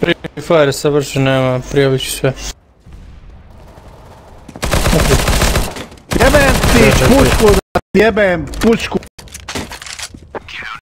Prije fire nema prijavit ću sve. Jebem ti pučku, jebem pušku.